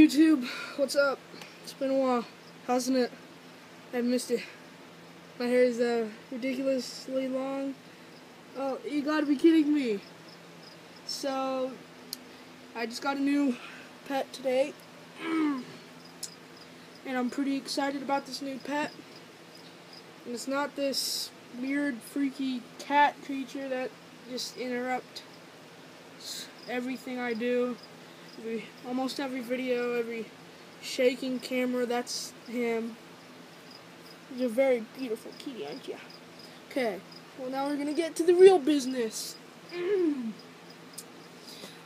YouTube, what's up? It's been a while, hasn't it? I've missed it. My hair is uh, ridiculously long. Oh, you gotta be kidding me. So, I just got a new pet today. and I'm pretty excited about this new pet. And it's not this weird, freaky cat creature that just interrupts everything I do. Every, almost every video, every shaking camera, that's him. He's a very beautiful kitty, aren't? Okay, well now we're gonna get to the real business.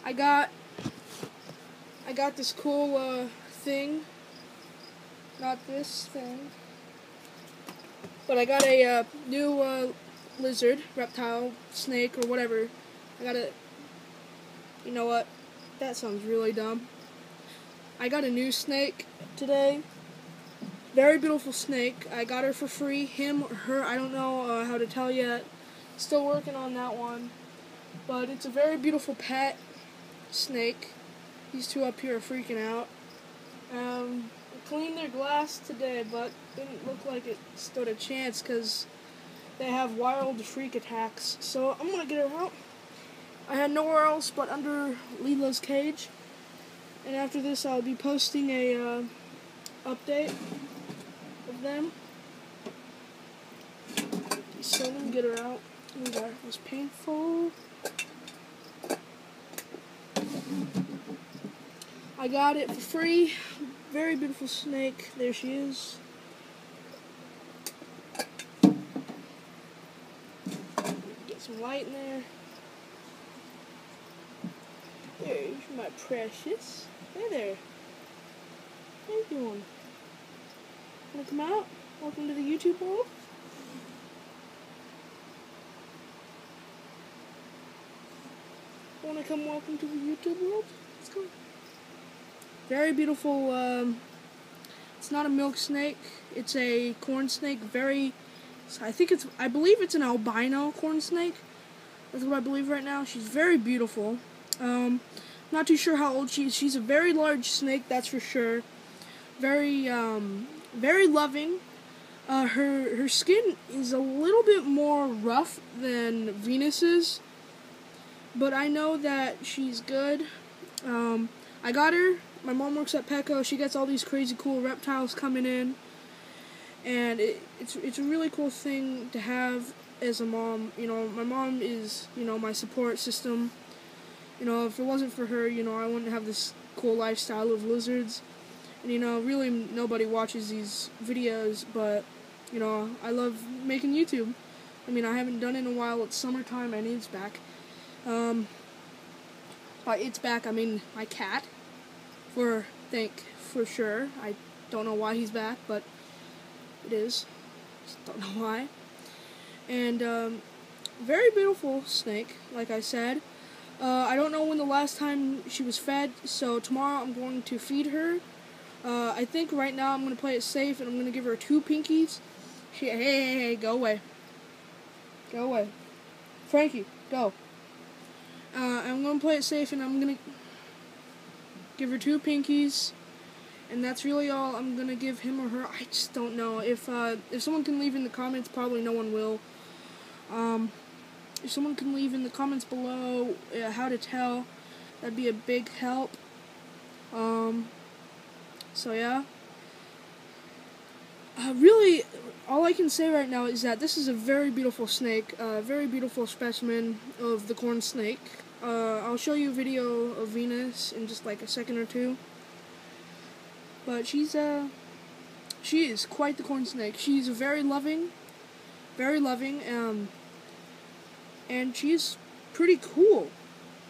I got, I got this cool uh, thing. Not this thing, but I got a uh, new uh, lizard, reptile, snake, or whatever. I got a. You know what? That sounds really dumb. I got a new snake today. Very beautiful snake. I got her for free. Him or her, I don't know uh, how to tell yet. Still working on that one. But it's a very beautiful pet snake. These two up here are freaking out. Um, cleaned their glass today, but didn't look like it stood a chance because they have wild freak attacks. So I'm gonna get her out. I had nowhere else but under Lila's cage. And after this, I'll be posting a uh, update of them. So let me get her out. Oh, that was painful. I got it for free. Very beautiful snake. There she is. Get some light in there. There's my precious. Hey there. How you doing? Wanna come out? Welcome to the YouTube world. Wanna come welcome to the YouTube world? Let's go. Very beautiful, um, it's not a milk snake, it's a corn snake, very, I think it's, I believe it's an albino corn snake. That's what I believe right now. She's very beautiful. Um, not too sure how old she is. She's a very large snake, that's for sure. Very, um, very loving. Uh, her her skin is a little bit more rough than Venus's, but I know that she's good. Um, I got her. My mom works at Petco. She gets all these crazy cool reptiles coming in, and it, it's it's a really cool thing to have as a mom. You know, my mom is you know my support system you know, if it wasn't for her, you know, I wouldn't have this cool lifestyle of lizards. And, you know, really nobody watches these videos, but, you know, I love making YouTube. I mean, I haven't done it in a while. It's summertime. I need it's back. Um, by it's back, I mean my cat. For, think, for sure. I don't know why he's back, but it is. Just don't know why. And, um, very beautiful snake, like I said. Uh, I don't know when the last time she was fed, so tomorrow I'm going to feed her. Uh, I think right now I'm going to play it safe and I'm going to give her two pinkies. She, hey, hey, hey, go away. Go away. Frankie, go. Uh, I'm going to play it safe and I'm going to give her two pinkies. And that's really all I'm going to give him or her. I just don't know. If, uh, if someone can leave in the comments, probably no one will. Um, if someone can leave in the comments below uh, how to tell, that'd be a big help. Um, so yeah. Uh, really, all I can say right now is that this is a very beautiful snake, a uh, very beautiful specimen of the corn snake. Uh, I'll show you a video of Venus in just like a second or two. But she's, uh, she is quite the corn snake. She's a very loving, very loving, um, and she's pretty cool.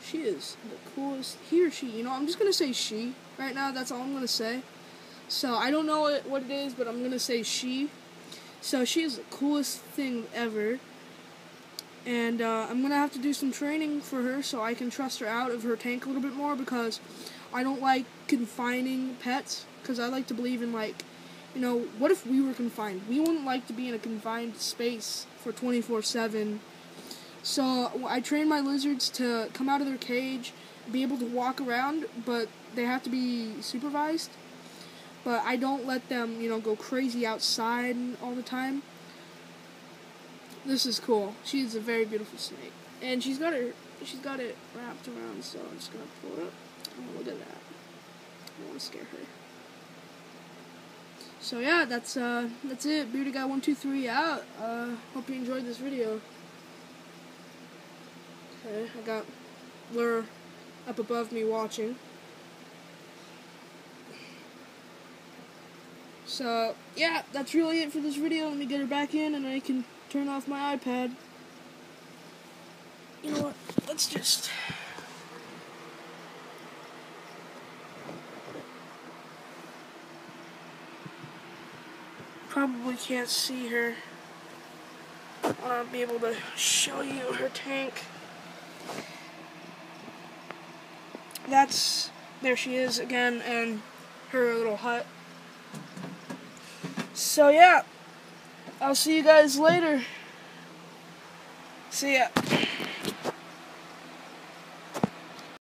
She is the coolest. He or she, you know, I'm just gonna say she right now. That's all I'm gonna say. So I don't know what, it is, but I'm gonna say she. So she is the coolest thing ever. And uh, I'm gonna have to do some training for her so I can trust her out of her tank a little bit more because I don't like confining pets because I like to believe in like, you know, what if we were confined? We wouldn't like to be in a confined space for 24 seven so I train my lizards to come out of their cage be able to walk around, but they have to be supervised. But I don't let them, you know, go crazy outside all the time. This is cool. She's a very beautiful snake, and she's got her, she's got it wrapped around. So I'm just gonna pull it up. Oh, look at that. I don't want to scare her. So yeah, that's uh, that's it. Beardie guy one two three out. Uh, hope you enjoyed this video. Okay, I got Lure up above me watching. So yeah, that's really it for this video. Let me get her back in, and I can turn off my iPad. You know what? Let's just. Probably can't see her. I'll be able to show you her tank. That's, there she is again, and her little hut. So yeah, I'll see you guys later. See ya.